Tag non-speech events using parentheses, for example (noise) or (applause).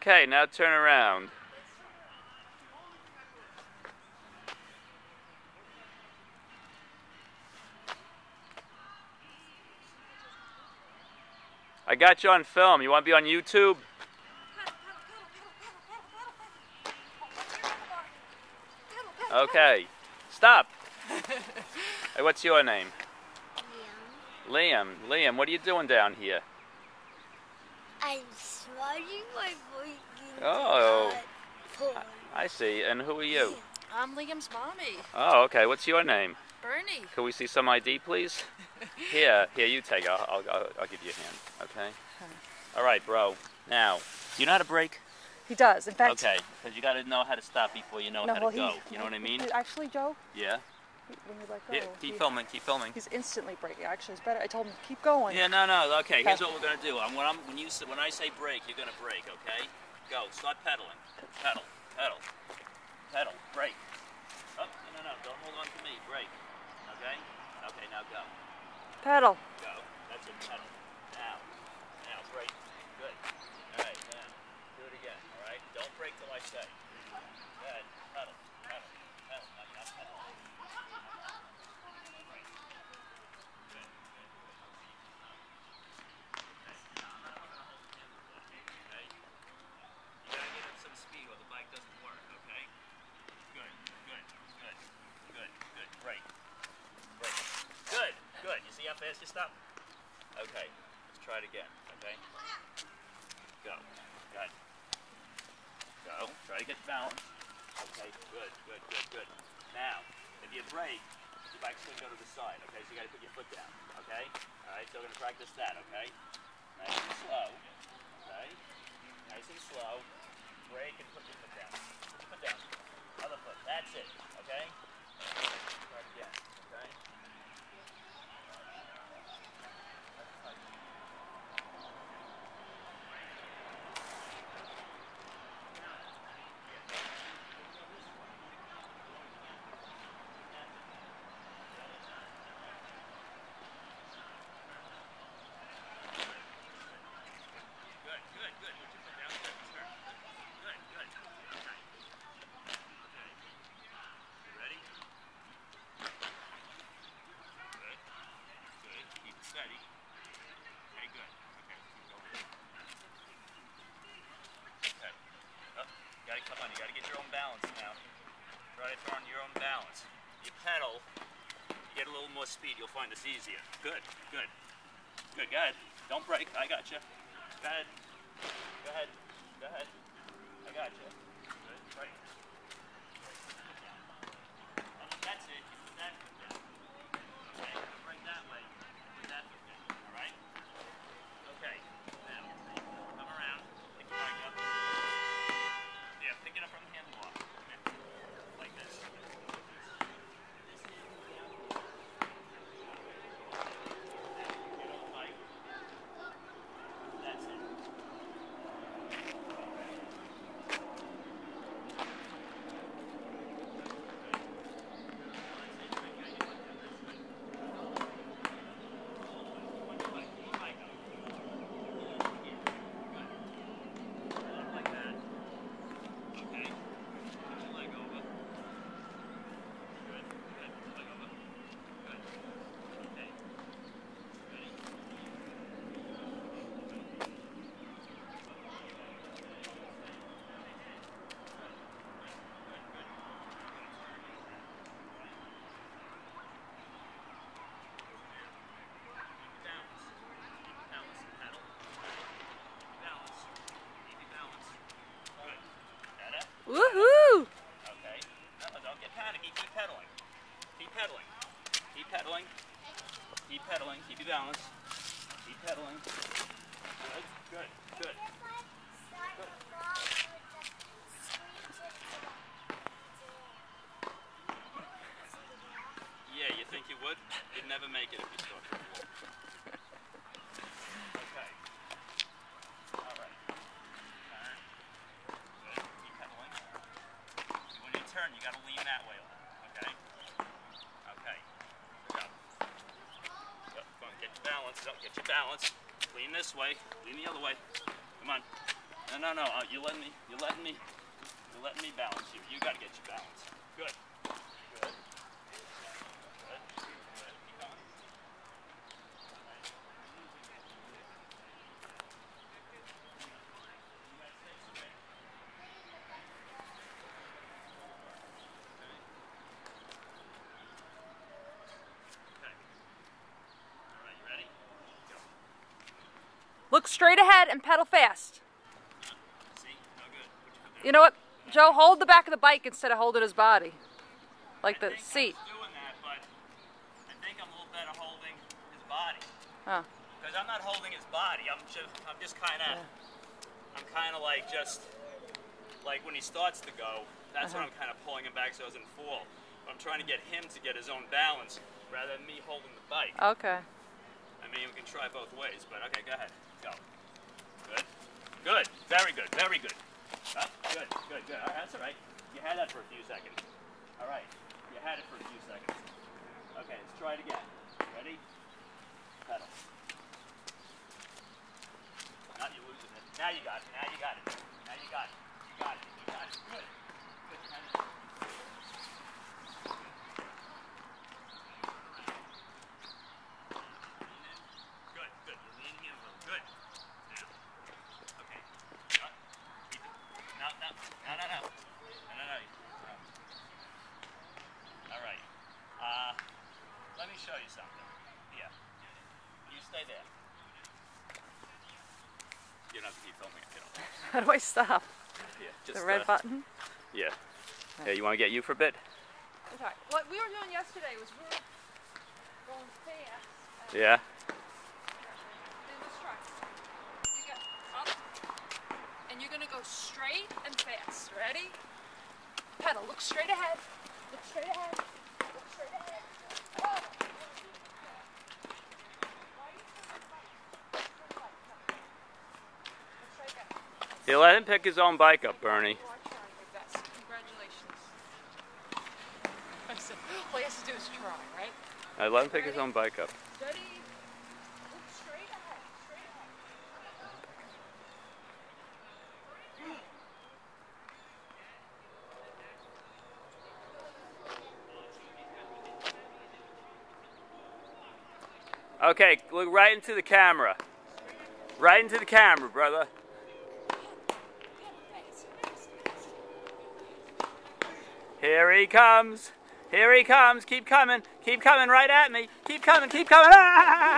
Okay, now turn around. I got you on film. You want to be on YouTube? Okay. Stop. hey, what's your name? Liam, Liam. Liam, what are you doing down here? I'm starting my breaking Oh. I see. And who are you? I'm Liam's mommy, Oh, okay. What's your name? Bernie. Can we see some ID, please? (laughs) Here, here, you take it. I'll, I'll, I'll, I'll give you a hand, okay? All right, bro. Now, do you know how to brake? He does. In fact, Okay, because you got to know how to stop before you know no, how well, to go. he, you know what I mean? Actually, Joe, Yeah. He- when you let go, Yeah, oh, keep he- filming, keep filming. he's instantly braking. Actually, it's better. I told him keep going. Yeah, no, no. Okay, here's what we're gonna do. I'm, when, I'm, when you when I say brake, you're gonna brake. Okay? Go. Start pedaling. Pedal. Pedal. Pedal. Brake. Oh, no, no, no. Don't hold on to me. Brake. Okay. Okay. Now go. Pedal. Go. That's it. Pedal. Now. Now. Brake. Good. All right. Now. Do it again. All right. Don't brake till I say. Good. Pedal. Pedal. Pedal. Now you're not pedaling. Brake. Good. Good. Okay? You gotta get up some speed or the bike doesn't work, okay? Good, good, good, good, good. Right. Right. Good, You see how stop? Okay. Let's try it again, okay? Go. Good. Go. Try to get balance. Okay, good, good, good, good. Now, if you brake, your bike's gonna go to the side, okay? So you gotta put your foot down, okay? Alright, so we're gonna practice that, okay? Nice and slow. Okay? Nice and slow. Brake and put your foot down. Put down. Other foot. That's it. Okay? Try it again. Okay? Good, good, good. Put your foot down. Good. Turn. Good, good. Okay. Okay. You ready? Good. Good. Keep it steady. Okay, good. Okay, keep going. Okay. Oh, you gotta come on. You gotta get your own balance now. Try to turn your own balance. You pedal, you get a little more speed. You'll find this easier. Good, good. Good, go ahead. Don't brake. I got you. Go ahead. Go ahead. Go ahead. I got you. Good. Right. And that's it. You put that foot down. Okay. Right that way. Put that foot down. All right. Okay. Now come around. Pick your bike up. Yeah. Pick it up from the handlebar. Yeah. Like this. Get on the bike. That's it. Woohoo! Okay. No, don't get panicky. Keep pedaling. Keep pedaling. Keep pedaling. Keep pedaling. Keep your balance. Keep pedaling. Good. Good. Good. Yeah, you think you would? You'd never make it if you started. Okay. All right. Turn. Good. Keep pedaling. When you turn, you gotta lean that way. Okay? Okay. Go. Go. Come on, get your balance. Lean this way. Lean the other way. Come on. No, no, no. Uh, you're letting me. You're letting me. You're letting me balance you. You got to get your balance. Good. Good. Good. Good. Keep going. Okay. All right. You ready? Go. Look straight ahead and pedal fast. See? No good. Put your foot down. You know what? Joe, hold the back of the bike instead of holding his body. Like the seat. I was doing that, but I think I'm a little better holding his body. Oh. Because I'm not holding his body. I'm just, I'm just kind of, I'm kind of like just, like when he starts to go, that's when Uh-huh. I'm kind of pulling him back so he doesn't fall. But I'm trying to get him to get his own balance rather than me holding the bike. Okay. I mean, we can try both ways, but okay, go ahead. Go. Good. Good. Very good. Very good. Up. Good. Good. Good. All right, that's all right. You had that for a few seconds. All right. You had it for a few seconds. Okay, let's try it again. Ready? Pedal. Now you're losing it. Now you got it. Now you got it. Now you got it. You got it. You got it. Good. You had it. Good, good. You're leaning in a little. Good. Now. Okay. Uh, keep it. No, no, no, no, no. No, no, no. no. All right. Uh, let me show you something. Yeah. You stay there. You don't have to keep filming if you don't. want. How do I stop? Yeah. The red uh, button? Yeah. Yeah, you want to get you for a bit? Okay. What we were doing yesterday was we were going fast. Yeah. then let's. You get up, and you're gonna go straight and fast. Ready? Pedal. Look straight ahead. Look straight ahead. Look straight ahead. Go. Look straight back. You let him pick his own bike up, Bernie. Congratulations. All he has to do is try, right? I let him pick his own bike up. Ready? Okay, look right into the camera. Right into the camera, brother. Here he comes. Here he comes. Keep coming. Keep coming right at me. Keep coming. Keep coming. Ah!